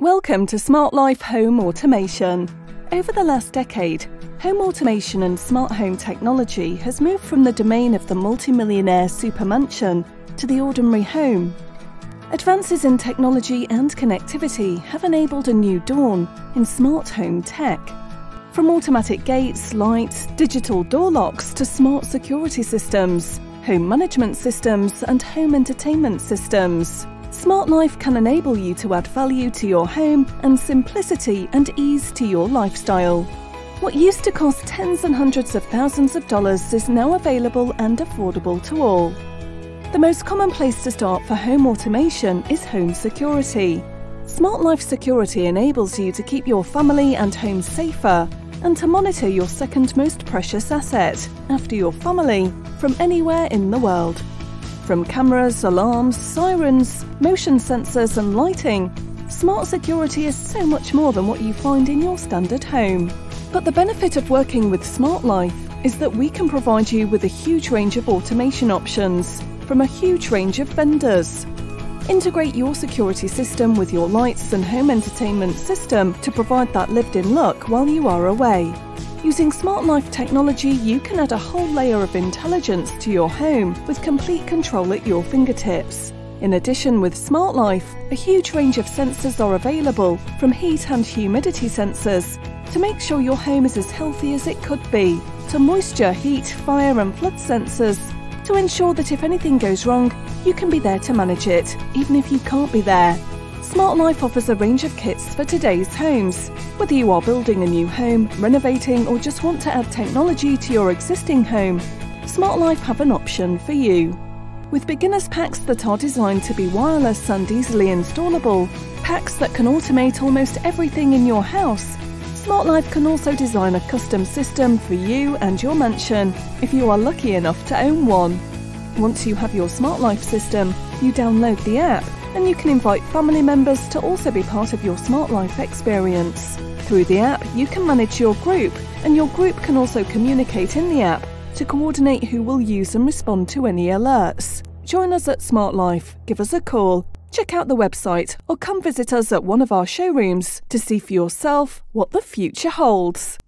Welcome to Smart Life Home Automation. Over the last decade, home automation and smart home technology has moved from the domain of the multimillionaire super mansion to the ordinary home. Advances in technology and connectivity have enabled a new dawn in smart home tech. From automatic gates, lights, digital door locks to smart security systems, home management systems, and home entertainment systems. Smart Life can enable you to add value to your home and simplicity and ease to your lifestyle. What used to cost tens and hundreds of thousands of dollars is now available and affordable to all. The most common place to start for home automation is home security. Smart Life Security enables you to keep your family and home safer and to monitor your second most precious asset, after your family, from anywhere in the world. From cameras, alarms, sirens, motion sensors, and lighting, smart security is so much more than what you find in your standard home. But the benefit of working with Smart Life is that we can provide you with a huge range of automation options from a huge range of vendors. Integrate your security system with your lights and home entertainment system to provide that lived in look while you are away. Using Smart Life technology, you can add a whole layer of intelligence to your home with complete control at your fingertips. In addition, with Smart Life, a huge range of sensors are available, from heat and humidity sensors, to make sure your home is as healthy as it could be, to moisture, heat, fire, and flood sensors, to ensure that if anything goes wrong, you can be there to manage it, even if you can't be there. Smart Life offers a range of kits for today's homes. Whether you are building a new home, renovating, or just want to add technology to your existing home, Smart Life have an option for you. With beginners packs that are designed to be wireless and easily installable, packs that can automate almost everything in your house, Smart Life can also design a custom system for you and your mansion if you are lucky enough to own one. Once you have your Smart Life system, you download the app and you can invite family members to also be part of your Smart Life experience. Through the app, you can manage your group, and your group can also communicate in the app to coordinate who will use and respond to any alerts. Join us at Smart Life, give us a call, check out the website, or come visit us at one of our showrooms to see for yourself what the future holds.